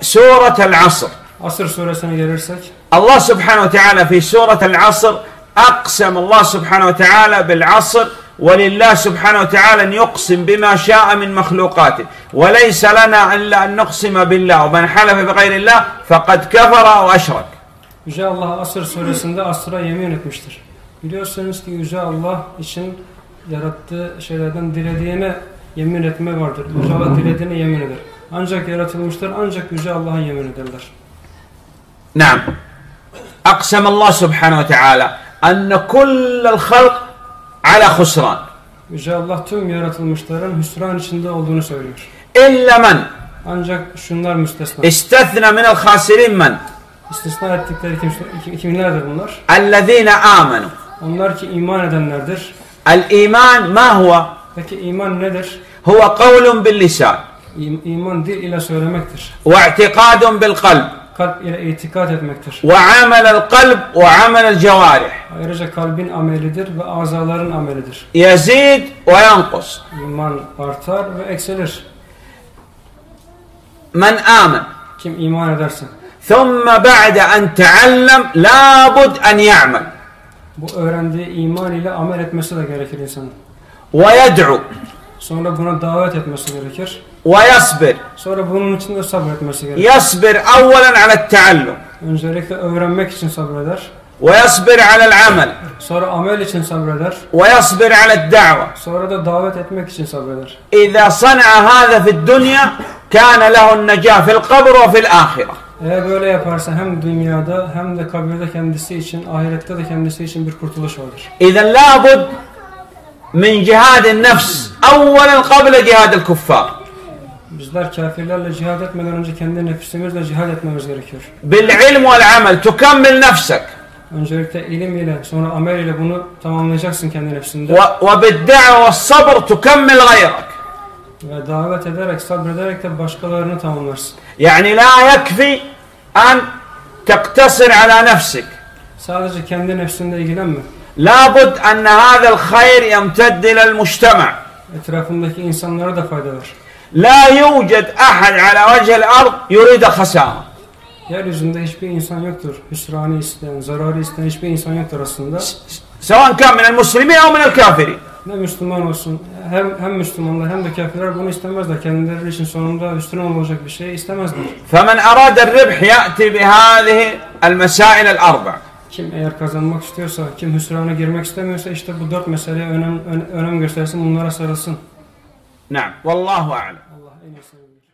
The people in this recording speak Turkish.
سورة العصر عصر سورة سنة يرسك الله سبحانه وتعالى في سورة العصر أقسم الله سبحانه وتعالى بالعصر ولله سبحانه وتعالى أن يقسم بما شاء من مخلوقاته وليس لنا إلا أن نقسم بالله ومن حلف بغير الله فقد كفر أو أشرك يجاء الله أصر سورة سنة أصر يمين etmiştir. Biliyorsunuz ki Yüce Allah için yarattığı şeylerden dilediğine yemin etme vardır. Yüce Allah. Ancak yaratılmışlar ancak Yüce Allah'a yemin ederler. نعم أقسم الله سبحانه وتعالى أن كل الخلق على خسران Yüce Allah tüm yaratılmışların hüsran içinde olduğunu söylüyor. إلا من Ancak şunlar müstesna. استثنى من الخاسرين من İstisna ettikleri kim, kimlerdir bunlar? الذين آمنوا Onlar ki iman edenlerdir. الإيمان ما هو Peki iman nedir? هو قول باللسان İ- İman dil ile söylemektir. واعتقاد بالقلب Kalp ile itikat etmektir. وعمل القلب وعمل الجوارح Ayrıca kalbin amelidir ve azaların amelidir. يزيد وينقص İman artar ve ekselir. من آمن Kim iman ederse. ثم بعد أن تعلم لابد أن يعمل Bu öğrendiği iman ile amel etmesi de gerekir insanın. ويدعو Sonra buna davet etmesi gerekir. ويصبر Sonra bunun için de sabretmesi gerekir. يصبر أولا على التعلم Öncelikle öğrenmek için sabreder. ويصبر على العمل Sonra amel için sabreder. ويصبر على الدعوة Sonra da davet etmek için sabreder. إذا صنع هذا في الدنيا كان له النجاة في القبر وفي الآخرة Eğer böyle yaparsa hem dünyada hem de kabirde kendisi için, ahirette de kendisi için bir kurtuluş vardır. إذا لابد من جهاد النفس أولا قبل جهاد الكفار Bizler kafirlerle cihad etmeden önce kendi nefsimizle cihad etmemiz gerekiyor. Bil ilm vel amel tukammil nefsek. Öncelikle ilim ile sonra amel ile bunu tamamlayacaksın kendi nefsinde. Ve bid da'a ve sabr tukammil gayrak. Ve davet ederek, sabrederek de başkalarını tamamlarsın. Yani la yekfi an tektasir ala nefsik. Sadece kendi nefsinde ilgilenme. Labud enne hâzel hayr yemtedd ilel mujtema. Etrafındaki insanlara da fayda ver. La yujed ahad ala vecihel ard yuride hasara. Yeryüzünde hiçbir insan yoktur. Hüsranı isteyen, zararı isteyen hiçbir insan yoktur aslında. Sevan kan minel muslimin ev minel kafirin. Ne Müslüman olsun, hem, hem Müslümanlar hem de kafirler bunu istemezler. Kendileri için sonunda üstüne olacak bir şey istemezler. Femen arader ribh ya'ti bihâzihi el mesâil arba. Kim eğer kazanmak istiyorsa, kim hüsrana girmek istemiyorsa işte bu dört meseleye önem, önem göstersin, bunlara sarılsın. نعم. والله أعلم. الله